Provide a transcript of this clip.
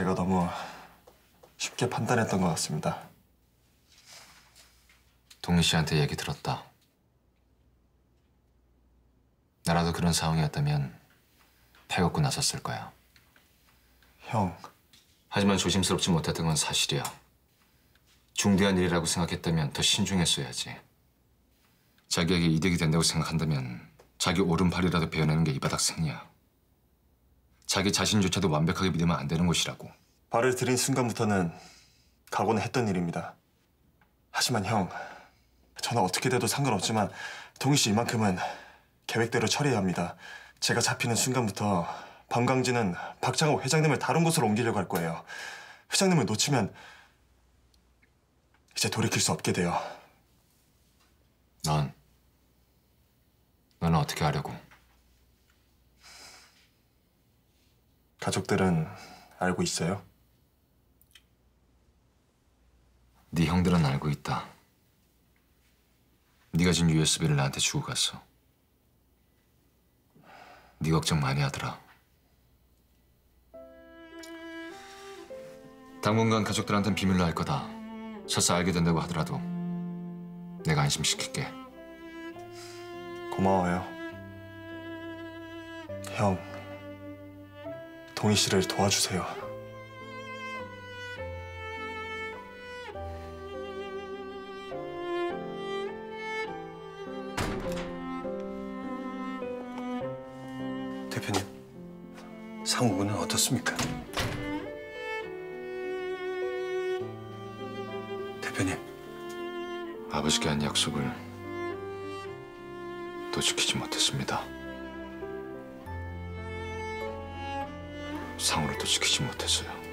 제가 너무 쉽게 판단했던 것 같습니다. 동희 씨한테 얘기 들었다. 나라도 그런 상황이었다면 패갖고 나섰을 거야. 형, 하지만 조심스럽지 못했던 건 사실이야. 중대한 일이라고 생각했다면 더 신중했어야지. 자기에게 이득이 된다고 생각한다면 자기 오른팔이라도 베어내는 게 이 바닥 생이야. 자기 자신조차도 완벽하게 믿으면 안 되는 것이라고. 발을 들인 순간부터는 각오는 했던 일입니다. 하지만 형, 저는 어떻게 돼도 상관없지만 동희 씨 이만큼은 계획대로 처리해야 합니다. 제가 잡히는 순간부터 밤광진은 박장호 회장님을 다른 곳으로 옮기려고 할 거예요. 회장님을 놓치면 이제 돌이킬 수 없게 돼요. 넌 너는 어떻게 하려고? 가족들은 알고 있어요? 네 형들은 알고 있다. 네가 준 USB를 나한테 주고 갔어. 네 걱정 많이 하더라. 당분간 가족들한텐 비밀로 할 거다. 설사 알게 된다고 하더라도 내가 안심시킬게. 고마워요. 형, 동희 씨를 도와주세요. 대표님, 상우는 어떻습니까? 대표님, 아버지께 한 약속을 또 지키지 못했습니다. 상으로도 지키지 못했어요.